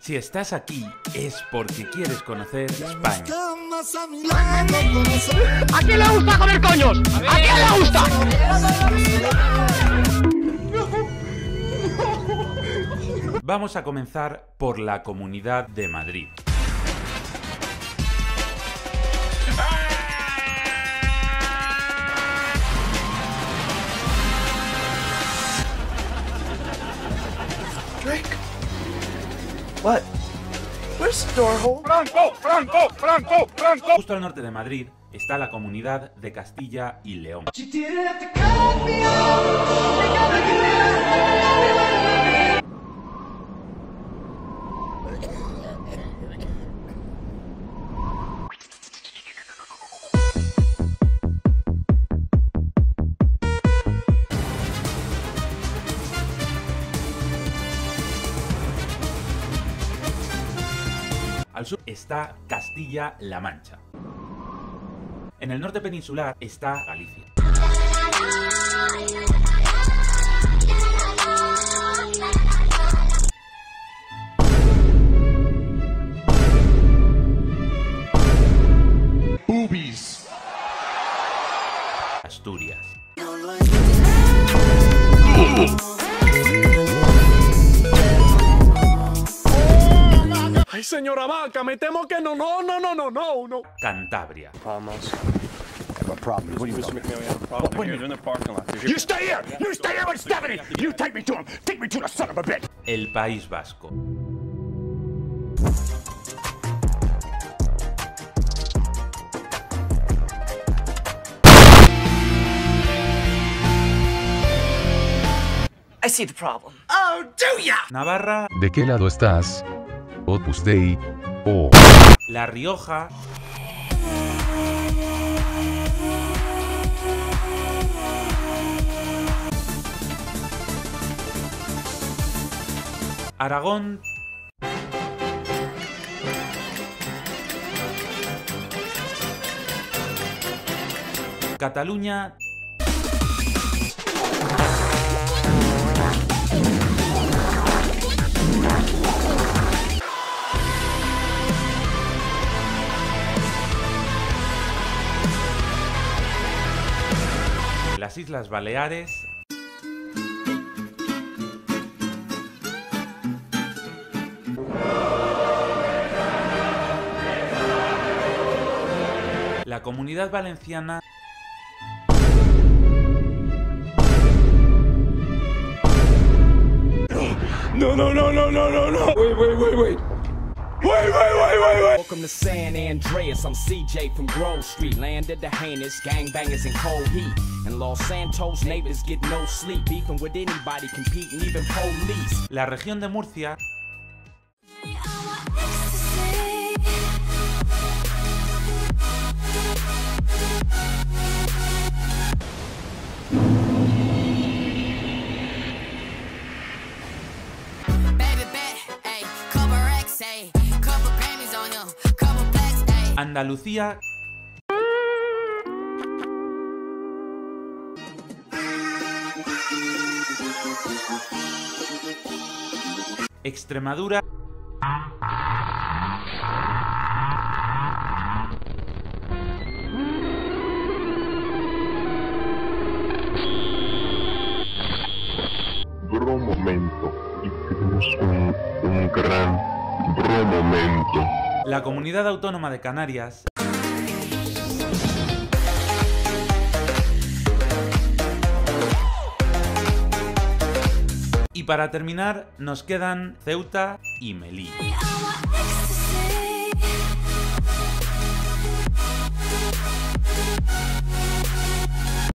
Si estás aquí es porque quieres conocer España. ¿A quién le gusta comer coños? ¿A quién le gusta? Vamos a comenzar por la Comunidad de Madrid. What? Where's the door hole? Franco, Franco, Franco, Franco. Justo al norte de Madrid está la Comunidad de Castilla y León. Al sur está Castilla-La Mancha. En el norte peninsular está Galicia. Boobies. Asturias. Señora vaca, me temo que no, no, no, no, no, no, no. Cantabria. You stay here. You stay here with Stephanie. You take me to him. Take me to the son of a bitch. El País Vasco. I see the problem. Oh, do ya? Navarra, ¿De qué lado estás? Opus Dei. O. La Rioja, Aragón, Cataluña, las Islas Baleares, la Comunidad Valenciana No, no, no, no, no, no, no. Wait, wait, wait, wait. Wait, wait, wait, wait, wait. Welcome to San Andreas. I'm CJ from Grove Street, Landed of the heinous gangbangers in cold heat. And Los Santos neighbors get no sleep, beefing with anybody, competing, even police. La región de Murcia, Andalucía, Extremadura, bro momento. Y tenemos un, un gran bro momento. La comunidad autónoma de Canarias Y para terminar, nos quedan Ceuta y Melilla.